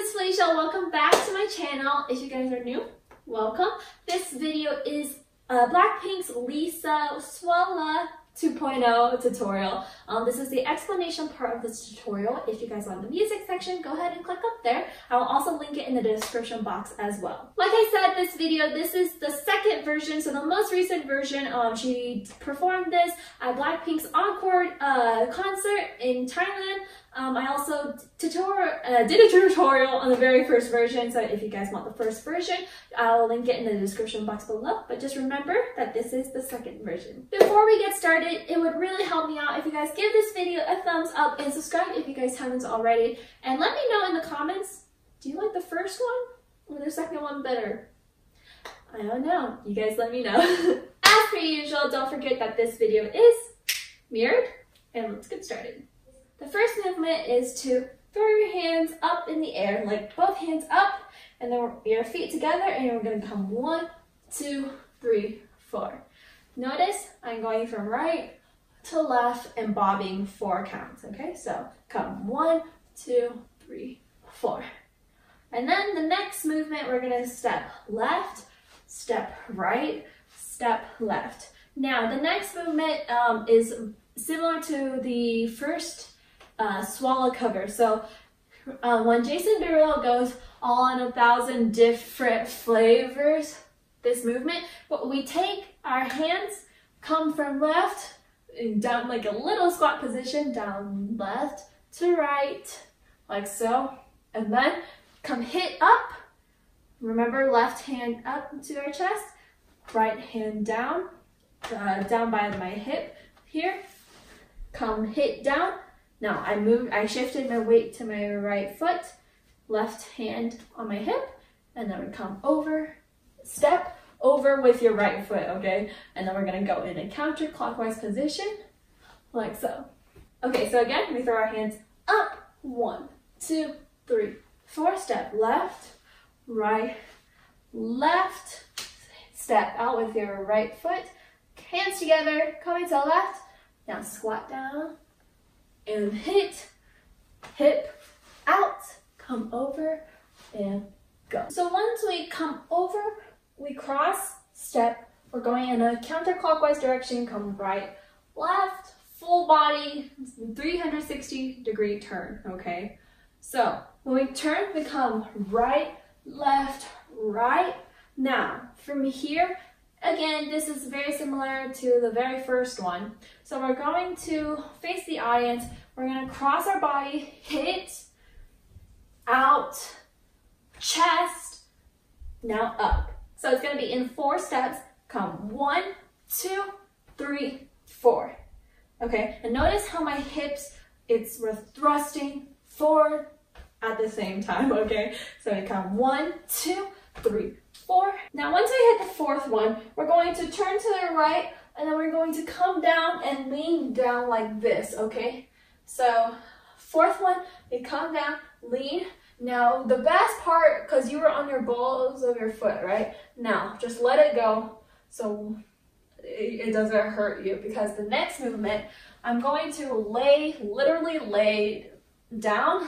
it's Felicia. Welcome back to my channel. If you guys are new, welcome. This video is uh, Blackpink's Lisa Swalla 2.0 tutorial. Um, this is the explanation part of this tutorial. If you guys want the music section, go ahead and click up there. I will also link it in the description box as well. Like I said, this video, this is the second version, so the most recent version. Um, she performed this at Blackpink's Encore uh, concert in Thailand. Um, I also uh, did a tutorial on the very first version, so if you guys want the first version, I'll link it in the description box below. But just remember that this is the second version. Before we get started, it would really help me out if you guys give this video a thumbs up and subscribe if you guys haven't already. And let me know in the comments, do you like the first one or the second one better? I don't know. You guys let me know. As per usual, don't forget that this video is mirrored. And let's get started. The first movement is to throw your hands up in the air, like both hands up, and then your feet together, and we're gonna come one, two, three, four. Notice I'm going from right to left and bobbing four counts, okay? So come one, two, three, four. And then the next movement, we're gonna step left, step right, step left. Now, the next movement um, is similar to the first uh, Swalla cover. So uh, when Jason Derulo goes all on a thousand different flavors, this movement, but we take our hands, come from left, and down like a little squat position, down left to right, like so, and then come hit up. Remember, left hand up to our chest, right hand down, uh, down by my hip here. Come hit down, now I moved, I shifted my weight to my right foot, left hand on my hip, and then we come over, step over with your right foot, okay? And then we're gonna go in a counterclockwise position, like so. Okay, so again, we throw our hands up, one, two, three, four, step left, right, left, step out with your right foot, hands together, coming to the left, now squat down, and hit, hip, out, come over, and go. So once we come over, we cross, step, we're going in a counterclockwise direction, come right, left, full body, 360 degree turn, okay? So when we turn, we come right, left, right. Now, from here, Again, this is very similar to the very first one. So we're going to face the audience. We're going to cross our body, hit, out, chest, now up. So it's going to be in four steps. Come one, two, three, four. Okay, and notice how my hips, it's we're thrusting forward at the same time, okay? So we come one, two, three, four. Now once we hit the fourth one, we're going to turn to the right and then we're going to come down and lean down like this, okay? So fourth one, you come down, lean. Now the best part, because you were on your balls of your foot, right? Now just let it go so it, it doesn't hurt you because the next movement, I'm going to lay, literally lay down.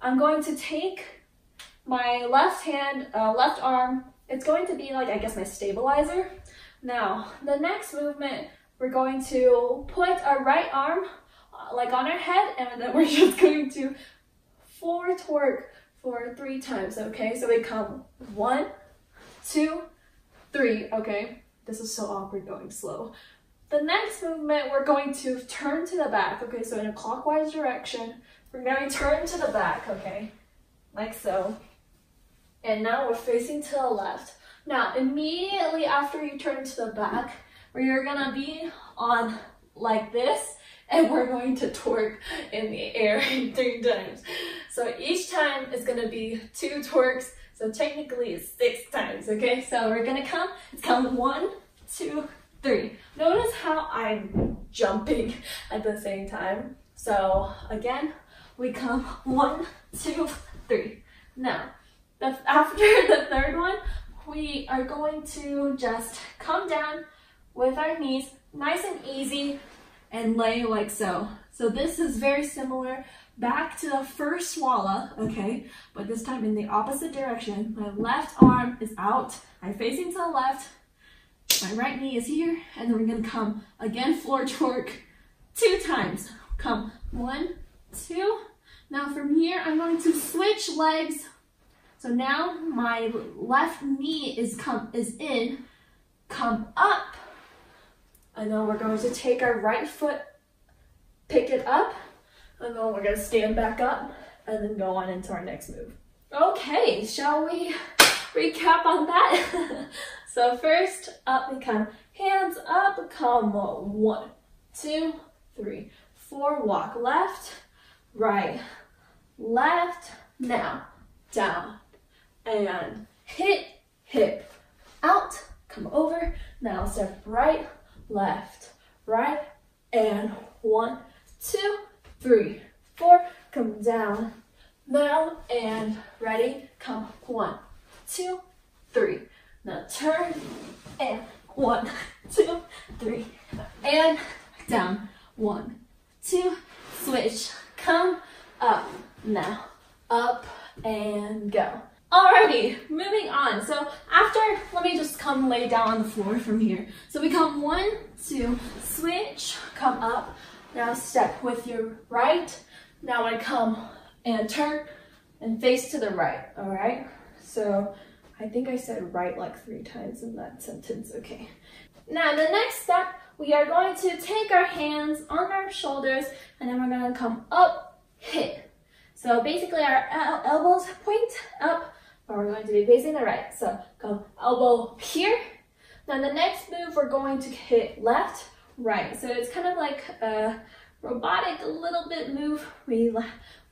I'm going to take my left hand, uh, left arm it's going to be like, I guess, my stabilizer. Now, the next movement, we're going to put our right arm uh, like on our head and then we're just going to forward twerk for three times, okay? So we come one, two, three, okay? This is so awkward going slow. The next movement, we're going to turn to the back, okay? So in a clockwise direction, we're going to turn to the back, okay? Like so. And now we're facing to the left. Now, immediately after you turn to the back, where you're gonna be on like this, and we're going to twerk in the air three times. So each time is gonna be two twerks, so technically it's six times, okay? So we're gonna come, count one, two, three. Notice how I'm jumping at the same time. So again, we come one, two, three. Now, the, after the third one, we are going to just come down with our knees, nice and easy, and lay like so. So this is very similar back to the first Swalla, okay? But this time in the opposite direction. My left arm is out. I'm facing to the left. My right knee is here. And then we're gonna come again, floor twerk, two times. Come, one, two. Now from here, I'm going to switch legs. So now my left knee is come is in, come up. And then we're going to take our right foot, pick it up, and then we're gonna stand back up and then go on into our next move. Okay, shall we recap on that? so first up we come hands up, come one, two, three, four, walk left, right, left, now, down, and hit, hip, out, come over, now step right, left, right, and one, two, three, four, come down, now, and ready, come, one, two, three, now turn, and one, two, three, and down, one, two, switch, come, up, now, up, and go. Alrighty, moving on. So after, let me just come lay down on the floor from here. So we come one, two, switch, come up, now step with your right. Now I come and turn and face to the right, all right? So I think I said right like three times in that sentence, okay. Now the next step, we are going to take our hands on our shoulders and then we're gonna come up, hit. So basically our el elbows point up, but we're going to be facing the right. So come elbow here. Now the next move, we're going to hit left, right. So it's kind of like a robotic little bit move. We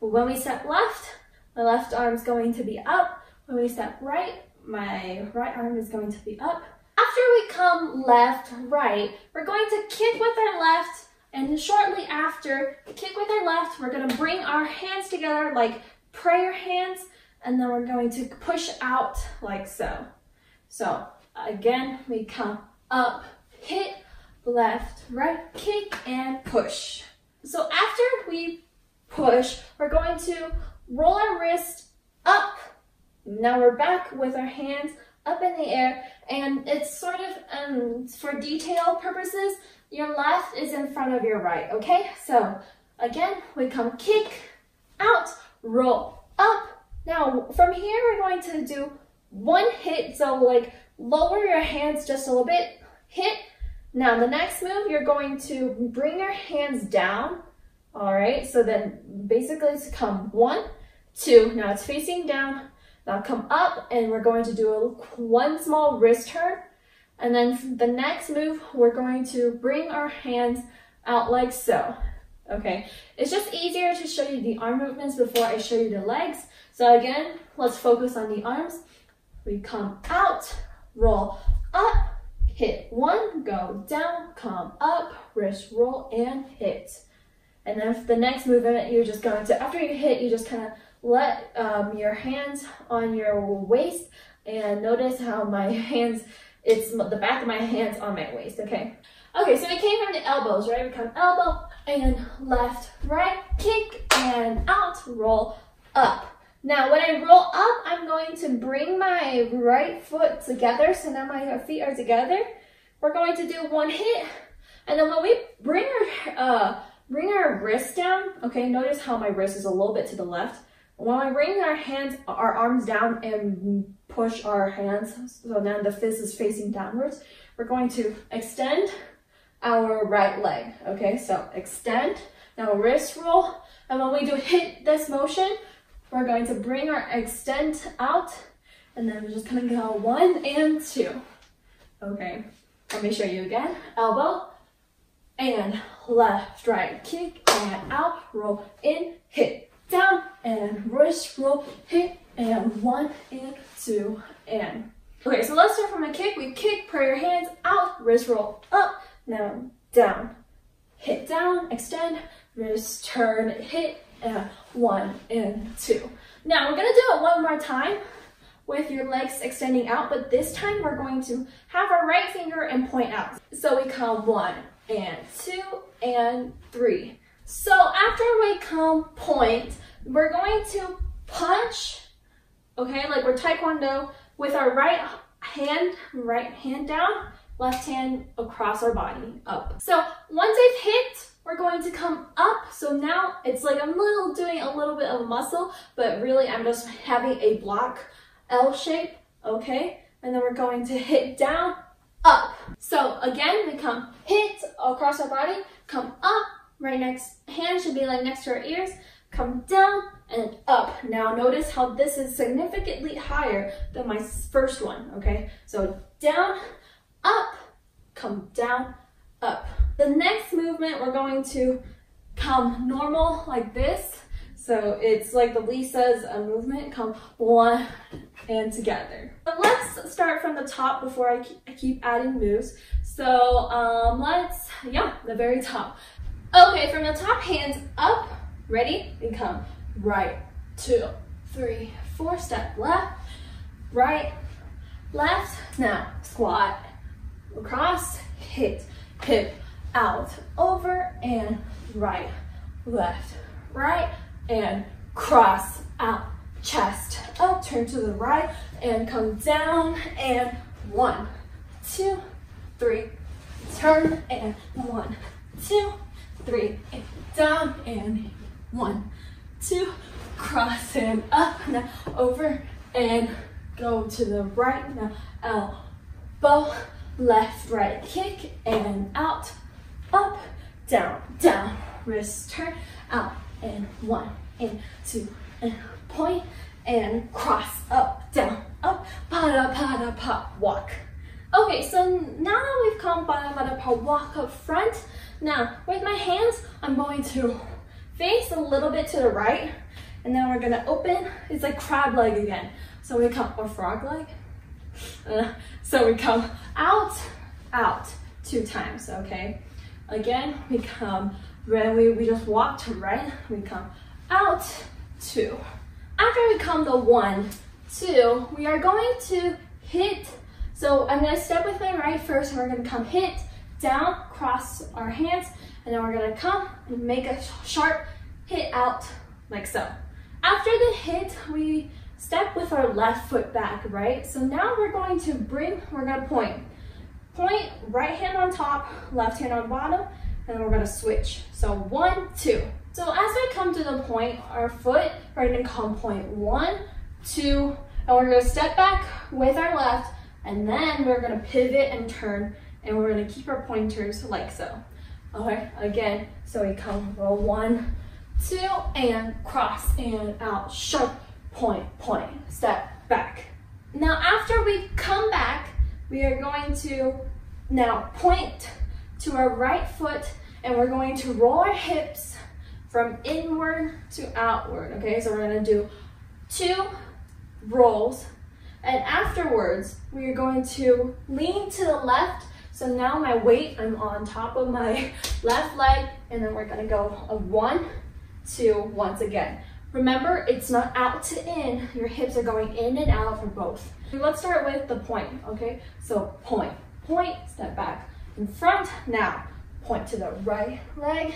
When we step left, my left arm is going to be up. When we step right, my right arm is going to be up. After we come left, right, we're going to kick with our left and shortly after kick with our left, we're gonna bring our hands together like prayer hands and then we're going to push out like so. So again, we come up, hit, left, right, kick, and push. So after we push, we're going to roll our wrist up. Now we're back with our hands up in the air, and it's sort of, um, for detail purposes, your left is in front of your right, okay? So again, we come kick, out, roll. Now from here, we're going to do one hit, so like lower your hands just a little bit, hit, now the next move, you're going to bring your hands down. All right, so then basically it's come one, two, now it's facing down. Now come up and we're going to do a one small wrist turn. And then the next move, we're going to bring our hands out like so. Okay, it's just easier to show you the arm movements before I show you the legs. So again, let's focus on the arms. We come out, roll up, hit one, go down, come up, wrist roll, and hit. And then for the next movement, you're just going to, after you hit, you just kind of let um, your hands on your waist and notice how my hands, it's the back of my hands on my waist, okay? Okay, so we came from the elbows, right? We come elbow and left, right, kick, and out, roll, up. Now, when I roll up, I'm going to bring my right foot together. So now my feet are together. We're going to do one hit. And then when we bring our, uh, bring our wrist down, okay, notice how my wrist is a little bit to the left. When we bring our hands, our arms down and push our hands, so now the fist is facing downwards, we're going to extend our right leg, okay? So extend, now wrist roll, and when we do hit this motion, we're going to bring our extend out. And then we're just gonna go one and two. Okay, let me show you again. Elbow. And left, right, kick and out, roll in, hit, down. And wrist roll, hit. And one and two. And. Okay, so let's start from a kick. We kick, pray your hands out, wrist roll up, now down, hit down, extend, wrist turn, hit, and one and two. Now we're gonna do it one more time with your legs extending out, but this time we're going to have our right finger and point out. So we come one and two and three. So after we come point, we're going to punch, okay, like we're taekwondo, with our right hand, right hand down, left hand across our body, up. So once I've hit, we're going to come up. So now it's like I'm little doing a little bit of muscle, but really I'm just having a block L shape, okay? And then we're going to hit down, up. So again, we come hit across our body, come up, right next hand should be like next to our ears, come down and up. Now notice how this is significantly higher than my first one, okay? So down, up, come down, up. The next movement, we're going to come normal like this. So it's like the Lisa's movement, come one and together. But let's start from the top before I keep adding moves. So um, let's, yeah, the very top. Okay, from the top, hands up, ready? And come right, two, three, four, step left, right, left. Now squat, across, hit, hip, out, over, and right, left, right, and cross, out, chest, up, turn to the right, and come down, and one, two, three, turn, and one, two, three, and down, and one, two, cross, and up, now over, and go to the right, now elbow, left, right, kick, and out, up, down, down, wrist turn, out, and one, and two, and point, and cross, up, down, up, pada, pada, pa, walk. Okay, so now that we've come pada, pada, pa, walk up front, now with my hands, I'm going to face a little bit to the right, and then we're gonna open, it's like crab leg again. So we come, or frog leg. So we come out, out, two times, okay? Again, we come, when we, we just walk to right, we come out, two. After we come the one, two, we are going to hit, so I'm gonna step with my right first, and we're gonna come hit, down, cross our hands, and then we're gonna come and make a sharp hit out, like so. After the hit, we step with our left foot back, right? So now we're going to bring, we're gonna point. Point, right hand on top, left hand on bottom, and then we're gonna switch. So one, two. So as we come to the point, our foot, we're gonna come point one, two, and we're gonna step back with our left, and then we're gonna pivot and turn, and we're gonna keep our pointers like so. Okay, again, so we come roll one, two, and cross, and out, sharp, point, point, step back. Now after we come back, we are going to now point to our right foot and we're going to roll our hips from inward to outward. Okay, so we're gonna do two rolls and afterwards we are going to lean to the left. So now my weight, I'm on top of my left leg and then we're gonna go a one, two, once again. Remember, it's not out to in. Your hips are going in and out for both. Let's start with the point, okay? So point, point, step back in front. Now, point to the right leg.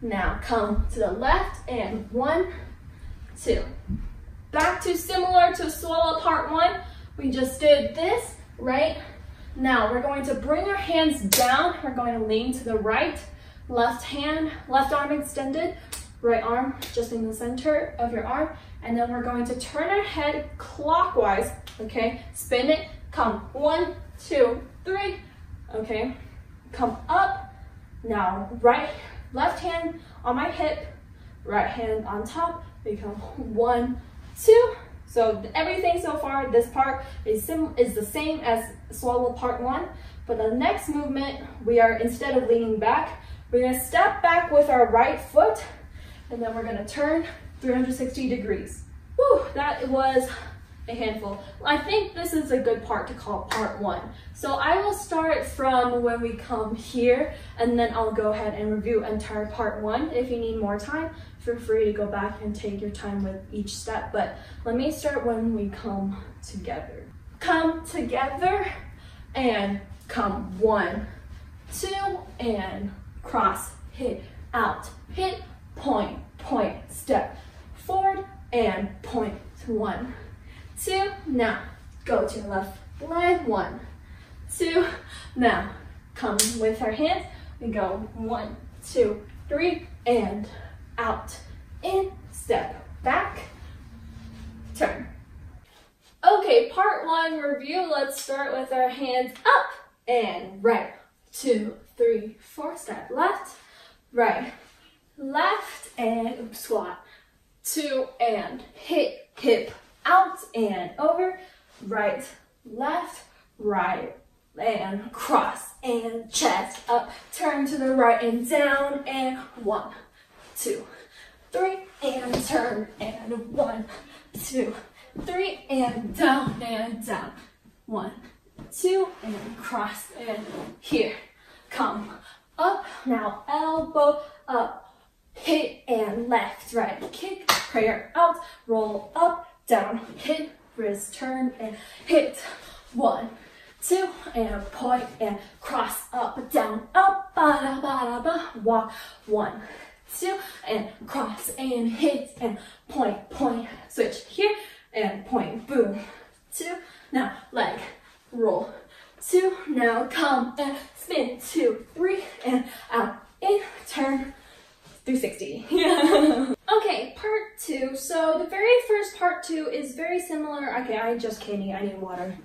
Now, come to the left and one, two. Back to similar to Swalla part one. We just did this, right? Now, we're going to bring our hands down. We're going to lean to the right, left hand, left arm extended, right arm just in the center of your arm. And then we're going to turn our head clockwise, okay? Spin it, come one, two, three, okay? Come up, now right, left hand on my hip, right hand on top, become one, two. So everything so far, this part is, sim is the same as Swalla part one, but the next movement, we are, instead of leaning back, we're gonna step back with our right foot, and then we're gonna turn 360 degrees. Whew, that was a handful. I think this is a good part to call part one. So I will start from when we come here and then I'll go ahead and review entire part one. If you need more time, feel free to go back and take your time with each step. But let me start when we come together. Come together and come one, two, and cross, hit, out, hit, point, point, step, forward, and point, one, two, now, go to your left leg, one, two, now, come with our hands, we go one, two, three, and out, in, step, back, turn. Okay, part one review. Let's start with our hands up and right, two, three, four, step left, right, left, and squat, two, and hip, hip, out, and over, right, left, right, and cross, and chest up, turn to the right, and down, and one, two, three, and turn, and one, two, three, and down, and down, one, two, and cross, and here, come up, now elbow up, hit, and left, right, kick, prayer out, roll up, down, hit, wrist, turn, and hit, one, two, and point, and cross, up, down, up, ba da ba da ba, walk, one, two, and cross, and hit, and point, point, switch here, and point, boom, two, now leg, roll, two, now come, and spin, two, three, and out, in, turn, 360. okay, part two. So the very first part two is very similar. Okay, I just kidding. I need water.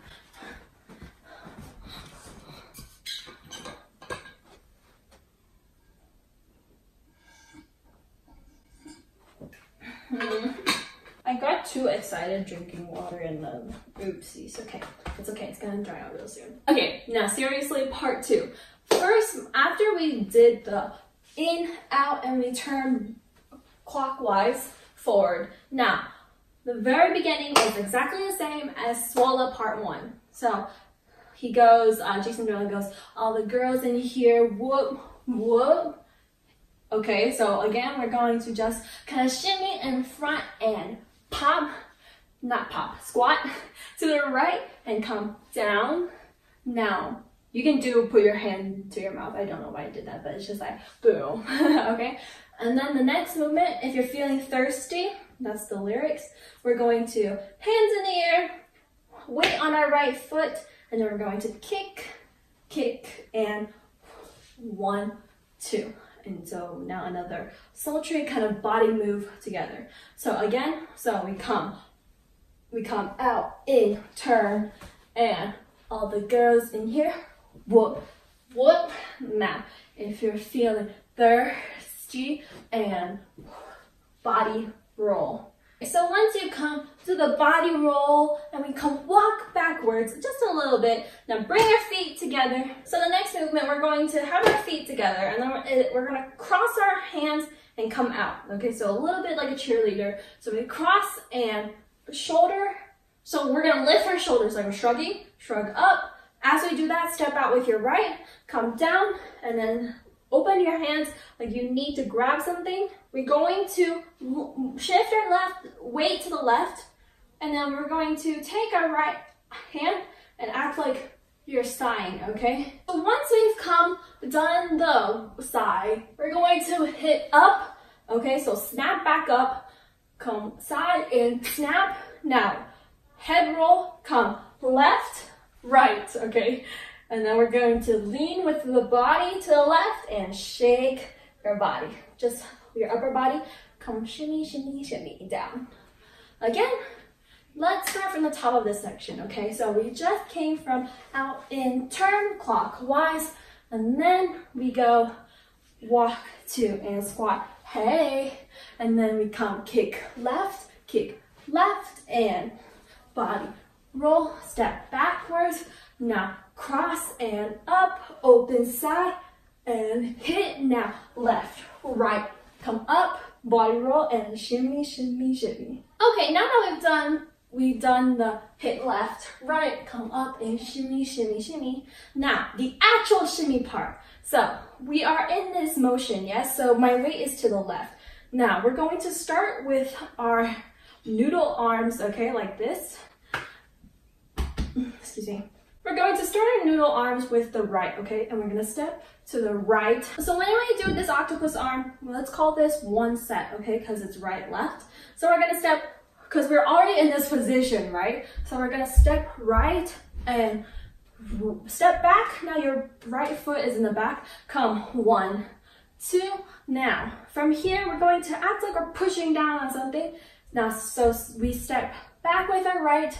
I got too excited drinking water and then oopsies. Okay, it's okay. It's gonna dry out real soon. Okay, now seriously, part two. First, after we did the in, out, and we turn clockwise forward. Now, the very beginning is exactly the same as Swalla part one. So he goes, uh, Jason Derulo goes, all the girls in here, whoop, whoop. Okay, so again, we're going to just kind of shimmy in front and pop, not pop, squat to the right and come down. Now, you can do put your hand to your mouth. I don't know why I did that, but it's just like boom. okay. And then the next movement, if you're feeling thirsty, that's the lyrics. We're going to hands in the air, weight on our right foot, and then we're going to kick, kick, and one, two. And so now another sultry kind of body move together. So again, so we come, we come out, in, turn, and all the girls in here, whoop, whoop. Now, if you're feeling thirsty and body roll. So once you come to the body roll and we come walk backwards just a little bit, now bring your feet together. So the next movement, we're going to have our feet together and then we're, we're gonna cross our hands and come out. Okay, so a little bit like a cheerleader. So we cross and shoulder. So we're gonna lift our shoulders like we're shrugging, shrug up, as we do that, step out with your right, come down, and then open your hands like you need to grab something. We're going to shift our left weight to the left, and then we're going to take our right hand and act like you're sighing, okay? So once we've come, done the sigh, we're going to hit up, okay? So snap back up, come side and snap. Now, head roll, come left, right, okay? And then we're going to lean with the body to the left and shake your body. Just your upper body, come shimmy, shimmy, shimmy down. Again, let's start from the top of this section, okay? So we just came from out in turn clockwise, and then we go walk two and squat, hey, and then we come kick left, kick left, and body roll, step backwards, now cross and up, open side, and hit, now left, right, come up, body roll, and shimmy, shimmy, shimmy. Okay, now that we've done, we've done the hit left, right, come up, and shimmy, shimmy, shimmy. Now, the actual shimmy part. So, we are in this motion, yes? So my weight is to the left. Now, we're going to start with our noodle arms, okay, like this excuse me, we're going to start our noodle arms with the right, okay? And we're gonna step to the right. So when we do this octopus arm, let's call this one set, okay? Because it's right, left. So we're gonna step, because we're already in this position, right? So we're gonna step right and step back. Now your right foot is in the back. Come, one, two. Now, from here, we're going to act like we're pushing down on something. Now, so we step back with our right,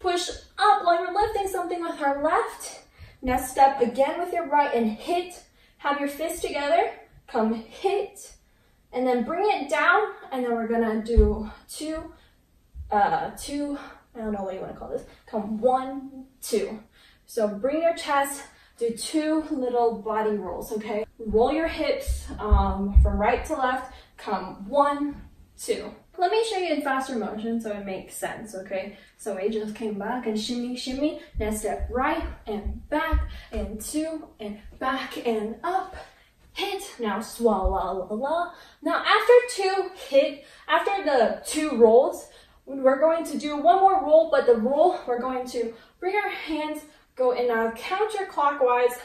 Push up while you're lifting something with our left. Now step again with your right and hit. Have your fists together. Come hit. And then bring it down. And then we're gonna do two, uh, two, I don't know what you wanna call this. Come one, two. So bring your chest, do two little body rolls, okay? Roll your hips um, from right to left. Come one, two. Let me show you in faster motion so it makes sense, okay? So we just came back and shimmy, shimmy. Now step right and back and two and back and up. Hit, now swalla, la, la. Now after two hit, after the two rolls, we're going to do one more roll, but the roll, we're going to bring our hands, go in a counterclockwise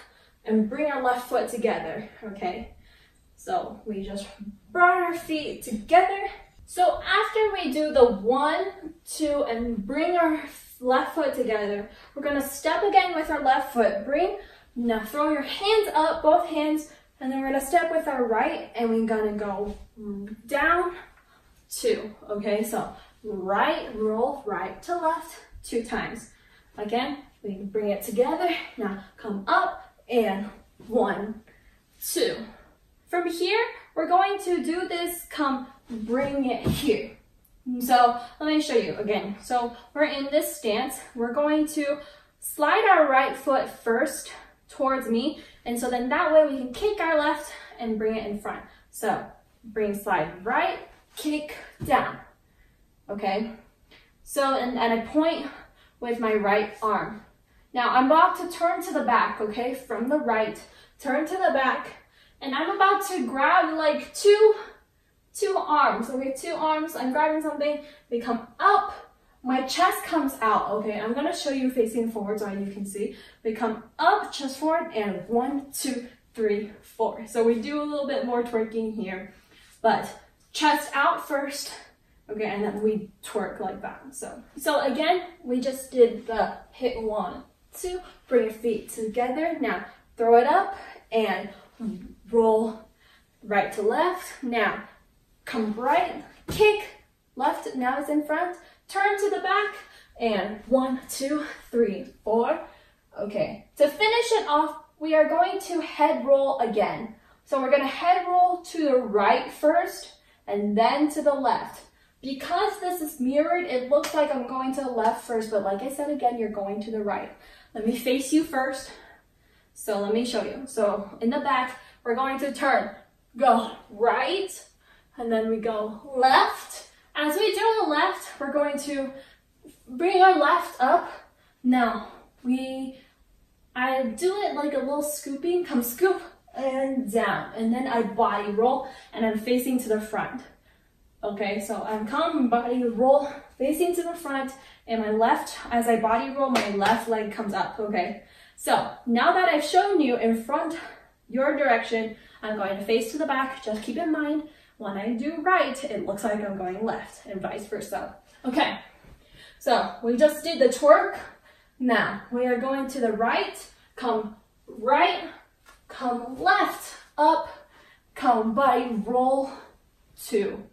and bring our left foot together, okay? So we just brought our feet together so after we do the one, two, and bring our left foot together, we're gonna step again with our left foot. Bring, now throw your hands up, both hands, and then we're gonna step with our right, and we're gonna go down, two, okay? So right, roll, right to left, two times. Again, we bring it together. Now come up, and one, two. From here, we're going to do this, come bring it here. So let me show you again. So we're in this stance. We're going to slide our right foot first towards me. And so then that way we can kick our left and bring it in front. So bring slide right, kick down. Okay. So and, and I point with my right arm. Now I'm about to turn to the back, okay, from the right, turn to the back, and I'm about to grab like two two arms, okay, two arms, I'm grabbing something, they come up, my chest comes out, okay, I'm gonna show you facing forward so you can see. We come up, chest forward, and one, two, three, four. So we do a little bit more twerking here, but chest out first, okay, and then we twerk like that, so. So again, we just did the hit one, two, bring your feet together, now throw it up, and roll right to left. Now, come right, kick, left, now it's in front, turn to the back, and one, two, three, four. Okay, to finish it off, we are going to head roll again. So we're gonna head roll to the right first, and then to the left. Because this is mirrored, it looks like I'm going to the left first, but like I said again, you're going to the right. Let me face you first. So let me show you. So in the back, we're going to turn, go right, and then we go left. As we do the left, we're going to bring our left up. Now, we, I do it like a little scooping, come scoop and down. And then I body roll and I'm facing to the front. Okay, so I'm come body roll, facing to the front, and my left, as I body roll, my left leg comes up, okay? So now that I've shown you in front, your direction, I'm going to face to the back. Just keep in mind, when I do right, it looks like I'm going left and vice versa. Okay, so we just did the twerk. Now we are going to the right, come right, come left, up, come body, roll, two.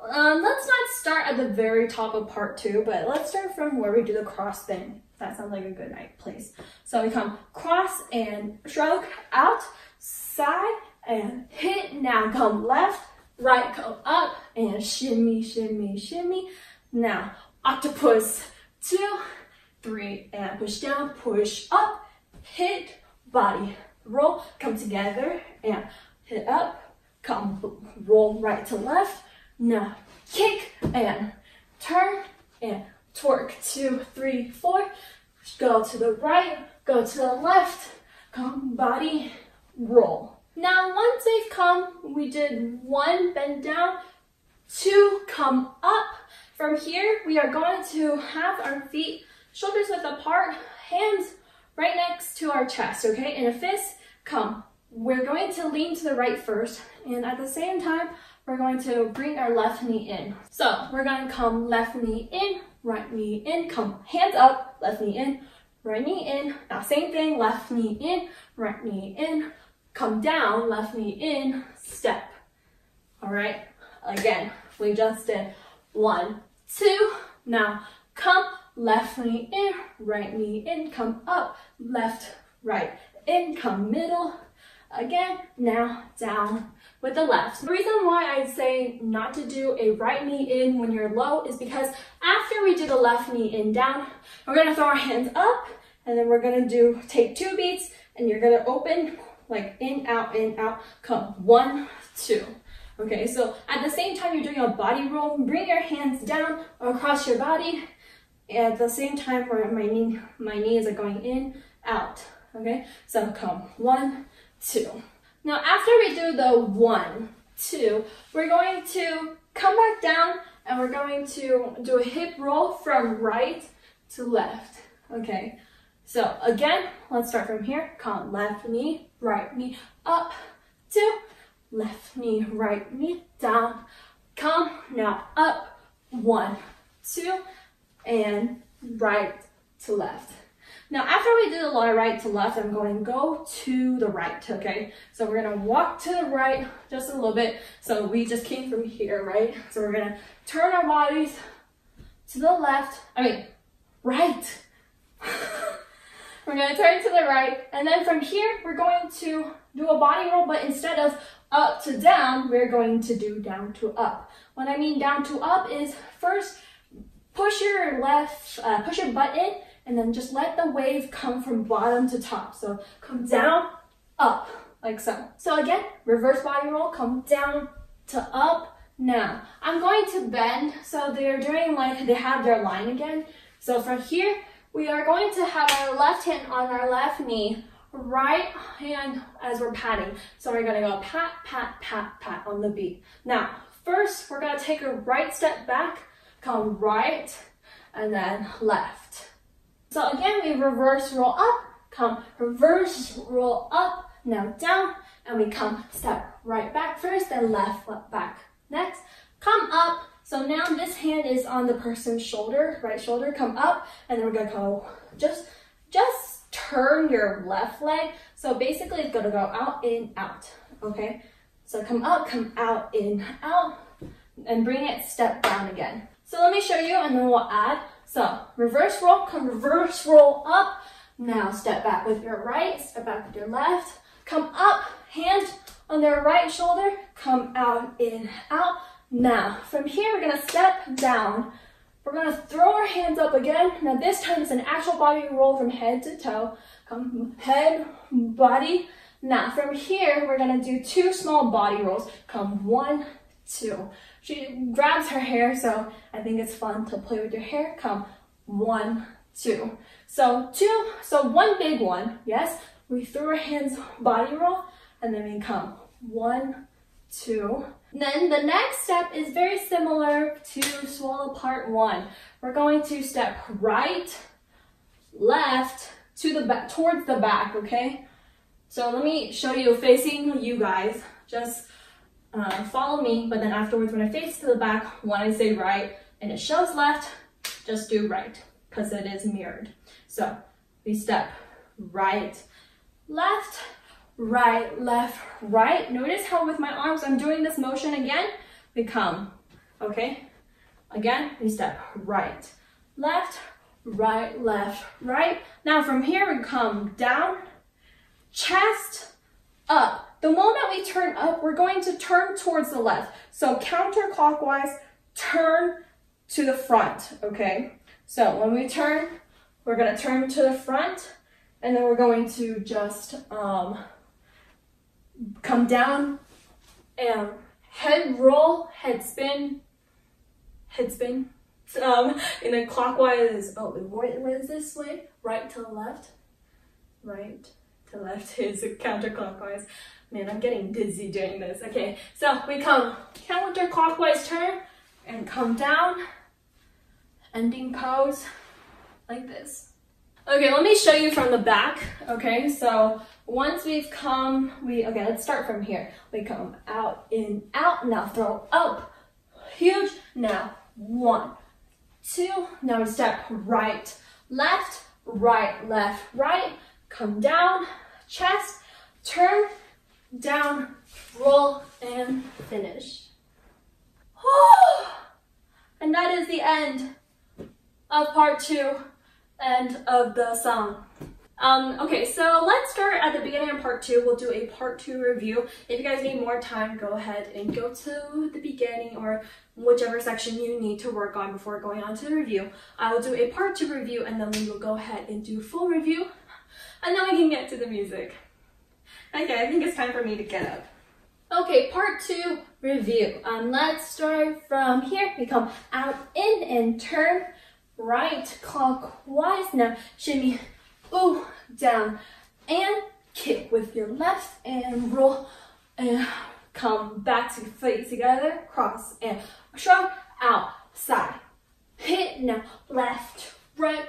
Um, let's not start at the very top of part two, but let's start from where we do the cross thing. That sounds like a good night place. So we come cross and stroke out, side and hit. Now come left, right, go up and shimmy, shimmy, shimmy. Now octopus, two, three, and push down, push up, hit, body, roll, come together and hit up, come roll right to left, now kick and turn and twerk. Two, three, four. Go to the right, go to the left, come body, roll. Now once they've come, we did one bend down, two come up. From here, we are going to have our feet shoulders width apart, hands right next to our chest, okay? In a fist, come. We're going to lean to the right first, and at the same time, we're going to bring our left knee in. So we're going to come left knee in, right knee in, come hands up, left knee in, right knee in. Now same thing, left knee in, right knee in, come down, left knee in, step. All right, again, we just did one, two, now come, left knee in, right knee in, come up, left, right, in, come middle, again, now down, with the left. The reason why I say not to do a right knee in when you're low is because after we do the left knee in down, we're gonna throw our hands up and then we're gonna do, take two beats and you're gonna open like in, out, in, out, come one, two. Okay, so at the same time you're doing a body roll, bring your hands down across your body. At the same time where my knee, my knees are going in, out. Okay, so come one, two. Now after we do the one, two, we're going to come back down and we're going to do a hip roll from right to left, okay? So again, let's start from here. Come left knee, right knee, up, two, left knee, right knee, down, come, now up, one, two, and right to left. Now, after we do the right to left, I'm going to go to the right, okay? So we're gonna walk to the right just a little bit. So we just came from here, right? So we're gonna turn our bodies to the left, I mean, right. we're gonna turn to the right, and then from here, we're going to do a body roll, but instead of up to down, we're going to do down to up. What I mean down to up is first, push your left, uh, push your butt in, and then just let the wave come from bottom to top. So come down, up, like so. So again, reverse body roll, come down to up. Now, I'm going to bend, so they're doing like, they have their line again. So from here, we are going to have our left hand on our left knee, right hand as we're patting. So we're gonna go pat, pat, pat, pat on the beat. Now, first, we're gonna take a right step back, come right, and then left. So again, we reverse roll up, come reverse roll up, now down, and we come step right back first, then left, left back. Next, come up. So now this hand is on the person's shoulder, right shoulder, come up, and then we're gonna go, just, just turn your left leg. So basically it's gonna go out, in, out, okay? So come up, come out, in, out, and bring it step down again. So let me show you and then we'll add. So reverse roll, come reverse roll up. Now step back with your right, step back with your left. Come up, hand on their right shoulder, come out, in, out. Now, from here, we're gonna step down. We're gonna throw our hands up again. Now this time it's an actual body roll from head to toe. Come head, body. Now from here, we're gonna do two small body rolls. Come one, two. She grabs her hair, so I think it's fun to play with your hair. Come, one, two. So two, so one big one, yes. We throw our hands, body roll, and then we come, one, two. Then the next step is very similar to Swalla part one. We're going to step right, left, to the back, towards the back, okay? So let me show you facing you guys. Just uh, follow me, but then afterwards when I face to the back, when I say right and it shows left, just do right because it is mirrored. So we step right, left, right, left, right. Notice how with my arms I'm doing this motion again. We come, okay? Again, we step right, left, right, left, right. Now from here we come down, chest, up, the moment we turn up, we're going to turn towards the left. So counterclockwise, turn to the front, okay? So when we turn, we're gonna turn to the front and then we're going to just um, come down and head roll, head spin, head spin. Um, and then clockwise, oh, what is this way? Right to the left, right to left is counterclockwise. Man, I'm getting dizzy doing this. Okay, so we come counterclockwise turn and come down, ending pose like this. Okay, let me show you from the back. Okay, so once we've come, we, okay, let's start from here. We come out, in, out, now throw up, huge, now one, two, now we step right, left, right, left, right, come down, chest, turn, down, roll, and finish. and that is the end of part two and of the song. Um, okay, so let's start at the beginning of part two. We'll do a part two review. If you guys need more time, go ahead and go to the beginning or whichever section you need to work on before going on to the review. I will do a part two review and then we will go ahead and do full review and then we can get to the music. Okay, I think it's time for me to get up. Okay, part two review. Um, let's start from here. We come out in and turn right clockwise. Now shimmy, ooh, down and kick with your left and roll and come back to feet together, cross and shrug out, side. Hit now, left, right,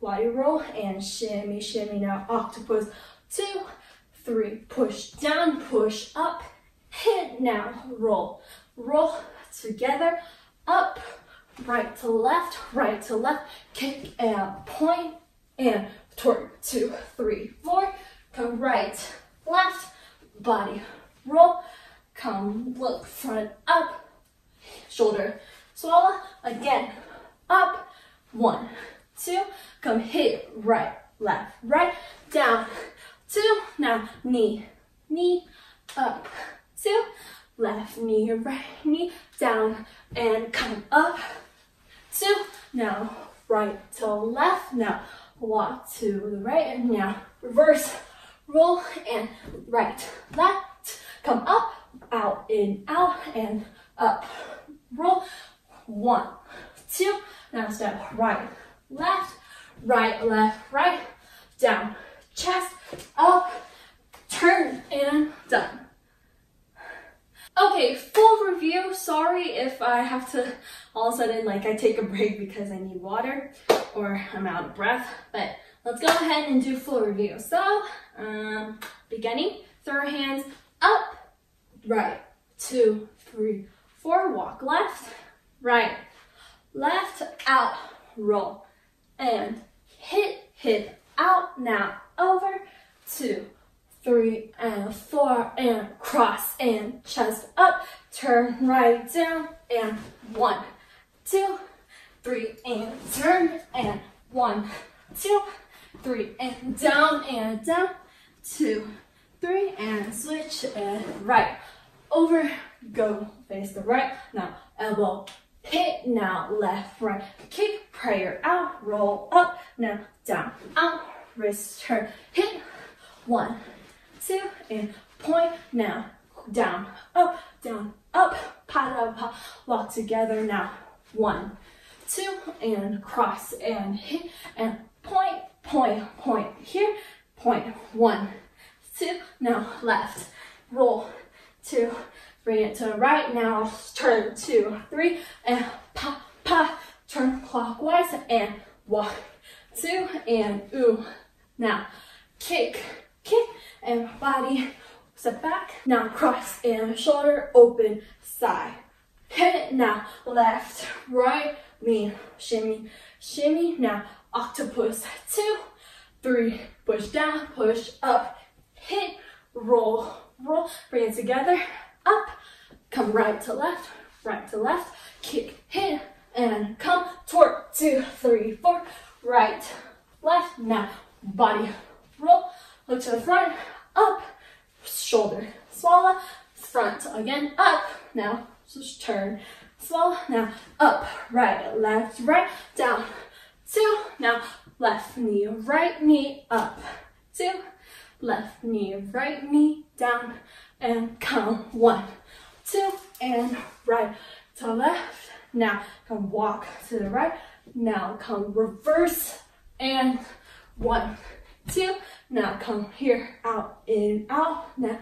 while you roll and shimmy, shimmy now, octopus, two, three, push down, push up, hit now, roll, roll together, up, right to left, right to left, kick and point, and toward two, three, four, come right, left, body, roll, come look front, up, shoulder, swalla, again, up, one, two, come hit right, left, right, down, two, now knee, knee, up, two, left knee, right knee, down, and come up, two, now right to left, now walk to the right, and now reverse, roll, and right, left, come up, out, in, out, and up, roll, one, two, now step right, left, right, left, right, down, chest, up, turn, and done. Okay, full review. Sorry if I have to all of a sudden like I take a break because I need water or I'm out of breath, but let's go ahead and do full review. So, um, beginning, throw hands up, right, two, three, four, walk left, right, left, out, roll, and hit, hit, out, now, over, two, three, and four, and cross, and chest up, turn right down, and one, two, three, and turn, and one, two, three, and down, and down, two, three, and switch, and right, over, go, face the right, now elbow, hit, now left, right, kick, prayer out, roll up, now down, out, wrist turn, hit, one, two, and point, now down, up, down, up, pada pa, walk together now, one, two, and cross, and hit, and point, point, point, here, point, one, two, now left, roll, two, bring it to the right, now turn, two, three, and pa, pa, turn clockwise, and walk, two, and ooh, now kick, kick, and body, step back, now cross, and shoulder, open, side, hit it, now left, right, lean, shimmy, shimmy, now octopus, two, three, push down, push up, hit, roll, roll, bring it together, up, come right to left, right to left, kick, hit, and come. Toward, two, three, four, right, left, now body, roll, look to the front, up, shoulder, swalla, front, again, up, now, just turn, swalla, now, up, right, left, right, down, two, now, left knee, right knee, up, two, left knee, right knee, down, and count one, two, and right to left, now come walk to the right, now come reverse, and one, two, now come here, out, in, out, now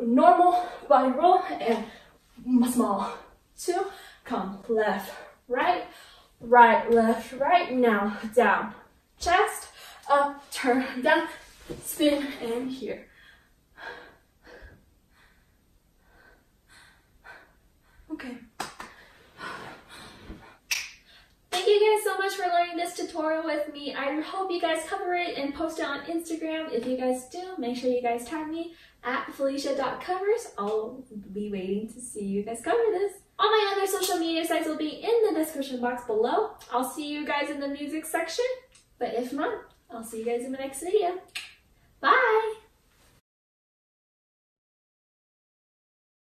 normal body roll, and small, two, come left, right, right, left, right, now down, chest, up, turn, down, spin, and here. Okay. Thank you guys so much for learning this tutorial with me. I hope you guys cover it and post it on Instagram. If you guys do, make sure you guys tag me at felicia.covers. I'll be waiting to see you guys cover this. All my other social media sites will be in the description box below. I'll see you guys in the music section. But if not, I'll see you guys in the next video. Bye!